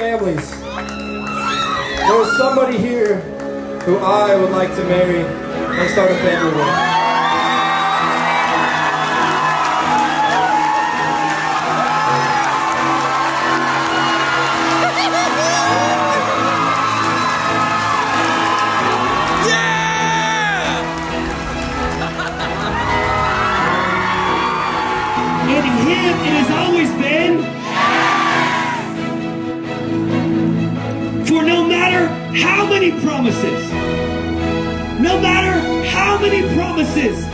families. There's somebody here who I would like to marry and start a family with. How many promises, no matter how many promises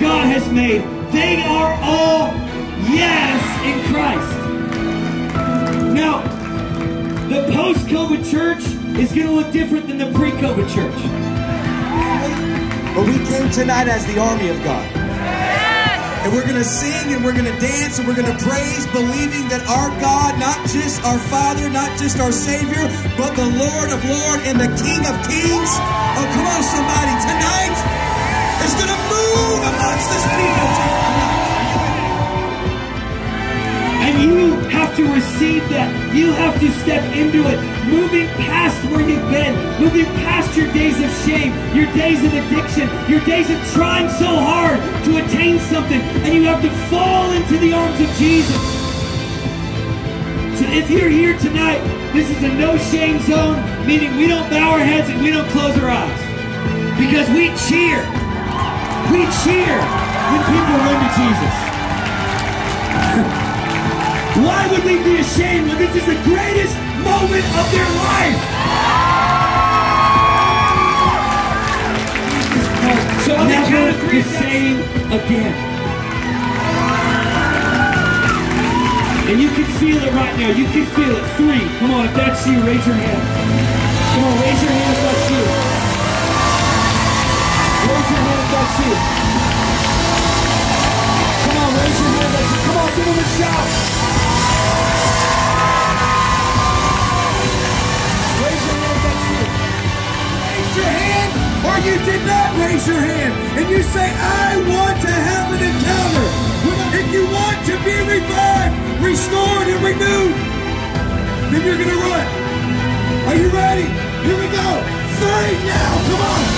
God has made, they are all yes in Christ. Now, the post COVID church is going to look different than the pre COVID church. But we came tonight as the army of God. And we're going to sing and we're going to dance and we're going to praise, believing that our God, not just our Father, not just our Savior, but the Lord of Lords and the King of Kings. Oh, come on, somebody. Tonight is going to move amongst this people. And you have to receive that. You have to step into it, moving past where you've been, moving past your days of shame, your days of addiction, your days of trying so hard something, and you have to fall into the arms of Jesus. So if you're here tonight, this is a no shame zone, meaning we don't bow our heads and we don't close our eyes. Because we cheer. We cheer when people run to Jesus. Why would we be ashamed when this is the greatest moment of their life? So never the same again. And you can feel it right now. You can feel it. Three. Come on, if that's you, raise your hand. Come on, raise your hand if that's you. Raise your hand if that's you. Come on, raise your hand if that's you. Come on, give them a shout. Raise your hand if that's you. Raise your hand, or you did not raise your hand, and you say, I want to have an encounter. Then you're to run. Are you ready? Here we go. Three now. Come on.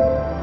Bye.